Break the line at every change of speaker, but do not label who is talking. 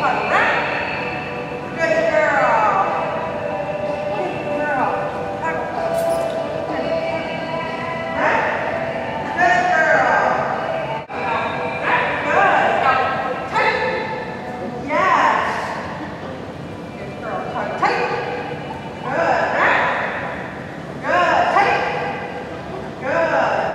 pernah